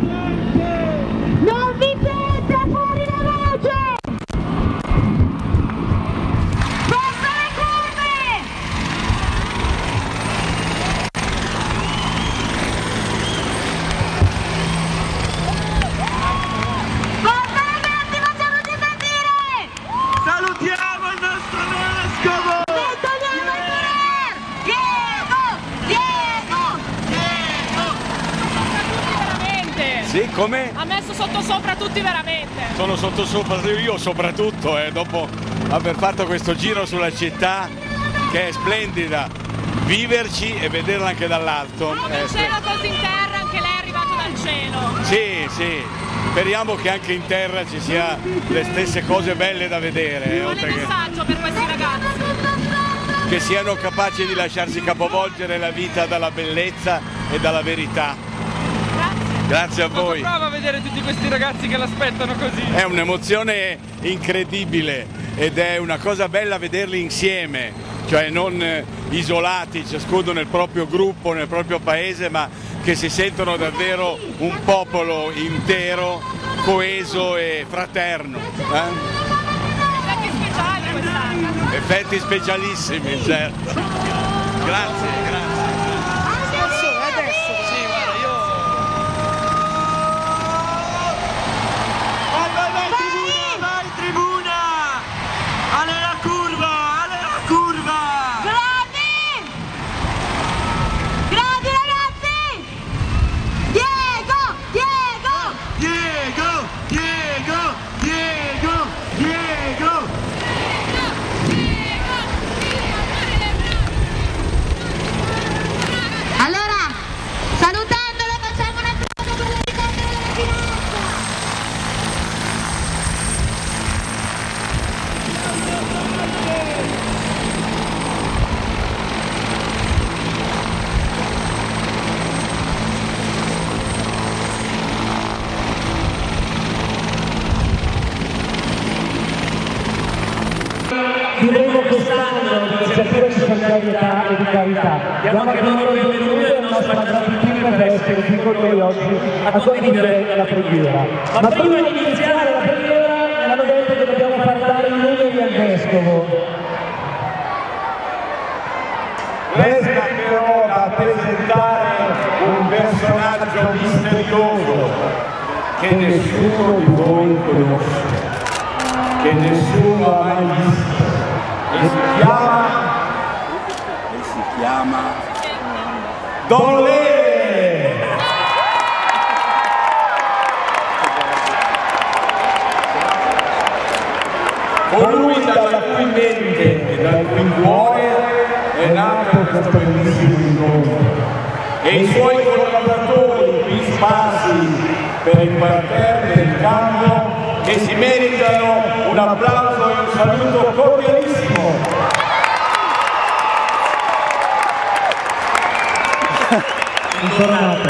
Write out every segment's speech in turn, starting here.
Woo! Come? Ha messo sotto sopra tutti veramente. Sono sotto sopra io soprattutto, eh, dopo aver fatto questo giro sulla città che è splendida. Viverci e vederla anche dall'alto. Come eh, cielo così in terra, anche lei è arrivato dal cielo. Sì, sì. Speriamo che anche in terra ci sia le stesse cose belle da vedere. eh, Quale oltre che, messaggio per questi ragazzi? che siano capaci di lasciarsi capovolgere la vita dalla bellezza e dalla verità. Grazie. Grazie a voi. prova a vedere tutti questi ragazzi che l'aspettano così. È un'emozione incredibile ed è una cosa bella vederli insieme, cioè non eh, isolati, ciascuno nel proprio gruppo, nel proprio paese, ma che si sentono davvero un popolo intero, coeso e fraterno. eh? Effetti speciali quest'anno. Effetti specialissimi, certo. Grazie, grazie. Sì, guarda, io. Vai, vai, vai, tribuna, vai, tribuna! Ale la curva, ale la curva! Grandi! Grandi ragazzi! Diego! Diego! Diego, Diego, Diego, Diego! Allora, salutandolo facciamo un applauso per l'elicottero della finanza! Diremo quest'anno di iniziativa di e carità. Diamo anche loro il benvenuto e la nostra gratitudine per essere qui con noi oggi a condividere la preghiera. Ma prima di iniziare la preghiera mi hanno detto che dobbiamo far dare i numeri al vescovo. Resta però da presentare un personaggio misterioso che nessuno di voi conosce, che nessuno ha mai visto e si chiama, e si chiama Don Lele! Colui dalla cui mente e dal cui cuore è nato questo bellissimo incontro e i suoi collaboratori qui sparsi per il parterre del campo che si meritano un applauso e un saluto cordialissimo. Bentornato.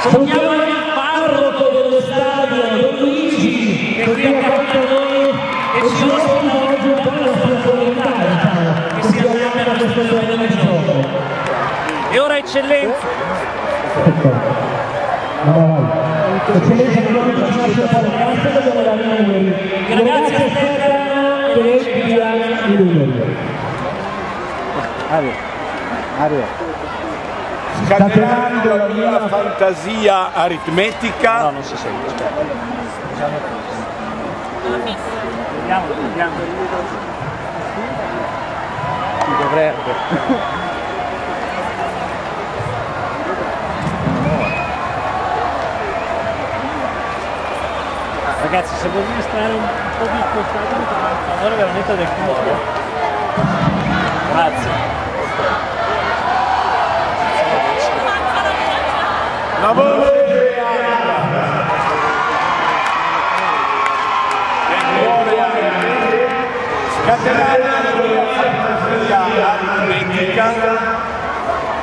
Salutiamo il parroco dello stadio, Don Luigi, che qui accanto a noi e ci ospita oggi un po' la sua comunità, diciamo, che si allena a questo bel gioco. E ora eccellenza. Eccellenza, non mi faccio fare cassa, dobbiamo dare i numeri. I ragazzi aspettano che diano i numeri. Scatenando la mia fantasia aritmetica, non si sente, aspetta. Vediamo, vediamo. Ci dovrebbe. Ragazzi, se volete stare un po' fate un favore veramente del cuore. Grazie.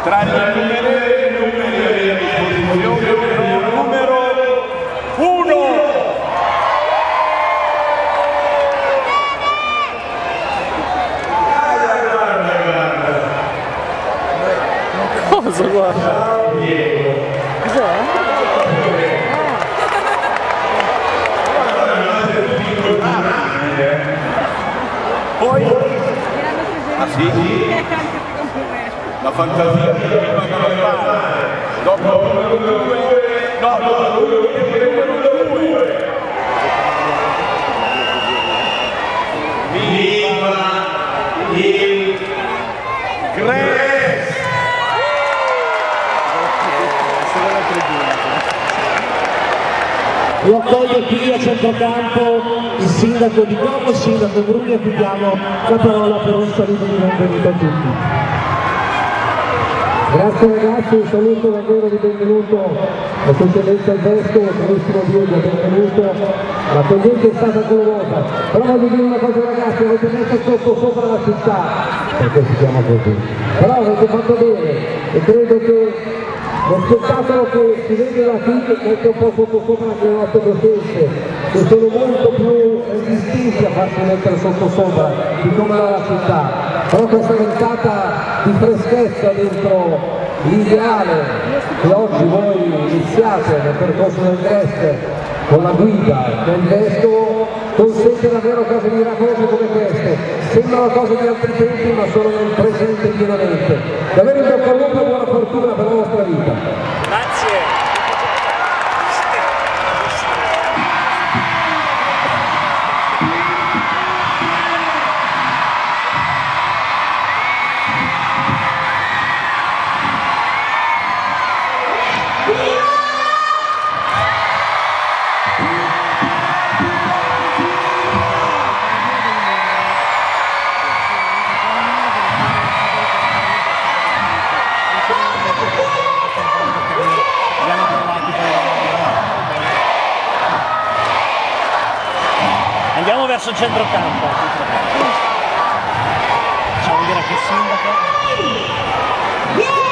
contrario del numere, il numere è in posizione numero 1. Cosa guarda? Cos'è? Poi, ah sì? La fantasia di prima campana, dopo il numero due, no, dopo il numero due. Viva il Gres! lo accoglie qui a centrocampo il sindaco di Como, il sindaco Bruni e qui diamo la parola per un saluto di benvenuto a tutti. Grazie ragazzi, un saluto davvero di benvenuto. A sua eccellenza il vescovo, carissimo Diego, benvenuto. L'accoglienza è stata clamorosa, però voglio dire una cosa ragazzi, avete messo sotto sopra la città, perché si chiama così, però avete fatto bene e credo che lo spettacolo che si vede da qui mette un po' sotto sopra le nostre coscienze, che sono molto più resistenti a farsi mettere sotto sopra di come era la città. Però questa ventata di freschezza dentro l'ideale che oggi voi iniziate nel percorso del Greste con la guida del vescovo consente davvero cose miracolose come queste. Sembrano cose di altri tempi ma sono nel presente pienamente. Davvero verso centrocampo. Facciamo vedere che sindaco. Diego!